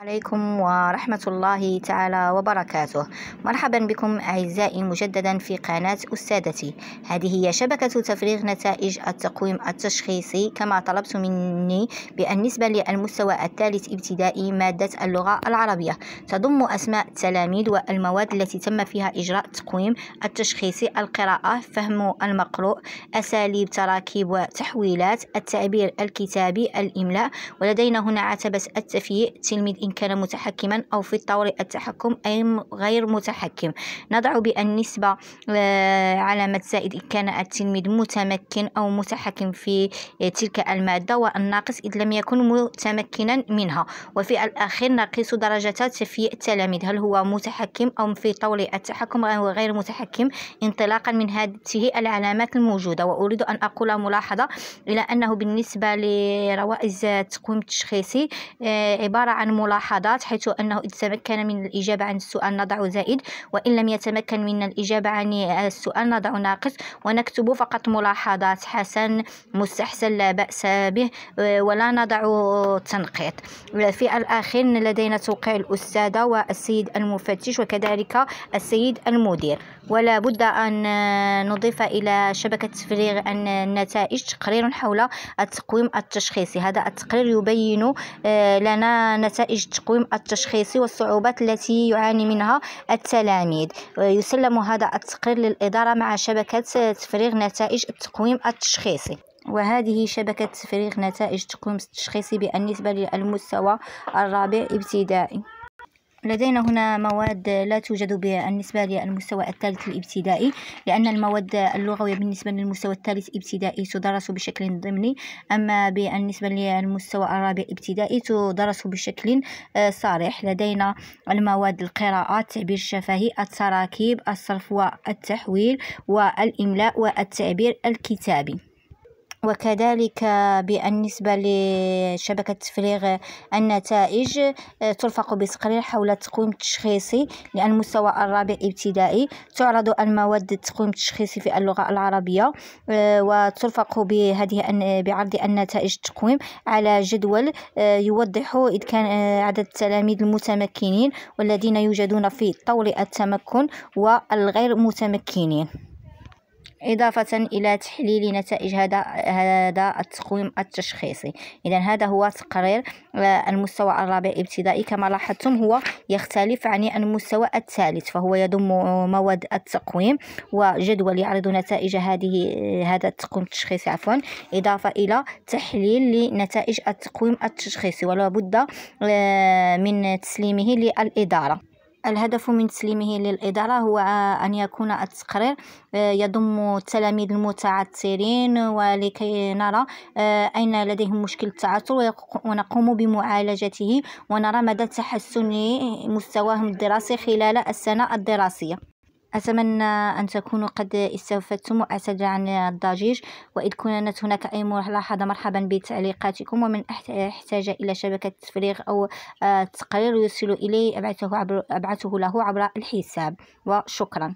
عليكم ورحمة الله تعالى وبركاته. مرحبا بكم أعزائي مجددا في قناة أستاذتي. هذه هي شبكة تفريغ نتائج التقويم التشخيصي. كما طلبت مني بالنسبة للمستوى الثالث ابتدائي مادة اللغة العربية. تضم أسماء التلاميذ والمواد التي تم فيها إجراء التقويم التشخيصي القراءة فهم المقروء أساليب تراكيب وتحويلات التعبير الكتابي الإملاء. ولدينا هنا عتبة التفييء تلميذ إن كان متحكما أو في طور التحكم أي غير متحكم. نضع بالنسبة آه، علامة زائد إن كان التلميذ متمكن أو متحكم في تلك المادة والناقص إذ لم يكن متمكنا منها. وفي الأخير نقيس درجات في التلاميذ. هل هو متحكم أو في طور التحكم أو غير متحكم؟ انطلاقا من هذه العلامات الموجودة. وأريد أن أقول ملاحظة إلى أنه بالنسبة لروائز التقويم التشخيصي آه، عبارة عن ملاحظة ملاحظات حيث أنه إذا تمكن من الإجابة عن السؤال نضع زائد وإن لم يتمكن من الإجابة عن السؤال نضع ناقص. ونكتب فقط ملاحظات حسن مستحسن لا بأس به ولا نضع تنقيط. في الأخير لدينا توقيع الأستاذة والسيد المفتش وكذلك السيد المدير. ولا بد أن نضيف إلى شبكة تفريغ النتائج تقرير حول التقويم التشخيصي. هذا التقرير يبين آه، لنا نتائج التقويم التشخيصي والصعوبات التي يعاني منها التلاميذ. يسلم هذا التقرير للإدارة مع شبكة تفريغ نتائج التقويم التشخيصي. وهذه شبكة تفريغ نتائج التقويم التشخيصي بالنسبة للمستوى الرابع ابتدائي. لدينا هنا مواد لا توجد بالنسبة للمستوى الثالث الابتدائي لأن المواد اللغوية بالنسبة للمستوى الثالث الابتدائي تدرس بشكل ضمني أما بالنسبة للمستوى الرابع ابتدائي تدرس بشكل آه، صريح. لدينا المواد القراءات التعبير الشفهي التراكيب الصرف والتحويل والإملاء والتعبير الكتابي. وكذلك بالنسبة لشبكة تفريغ النتائج آه، ترفق بتقرير حول التقويم التشخيصي للمستوى الرابع ابتدائي تعرض المواد التقويم التشخيصي في اللغة العربية آه، وترفق بهذه بعرض النتائج التقويم على جدول آه، يوضح إذ كان عدد التلاميذ المتمكنين والذين يوجدون في طور التمكن والغير متمكنين. إضافة إلى تحليل نتائج هذا هذا التقويم التشخيصي. إذا هذا هو تقرير آه، المستوى الرابع ابتدائي. كما لاحظتم هو يختلف عن المستوى الثالث فهو يضم مواد التقويم وجدول يعرض نتائج هذه هذا التقويم التشخيصي. عفوا. إضافة إلى تحليل لنتائج التقويم التشخيصي ولا بد آه، من تسليمه للإدارة. الهدف من تسليمه للإدارة هو أن يكون التقرير آه، يضم التلاميذ المتعثرين ولكي نرى آه، أين لديهم مشكل التعثر ونقوم بمعالجته ونرى مدى تحسن مستواهم الدراسي خلال السنة الدراسية. أتمنى أن تكونوا قد استفدتم وأعتذر عن الضجيج وإذ كانت هناك أي ملاحظة مرحبا بتعليقاتكم ومن أحتاج إلى شبكة تفريغ أو تقرير يرسل إلي أبعثه, عبر أبعثه له عبر الحساب. وشكرا.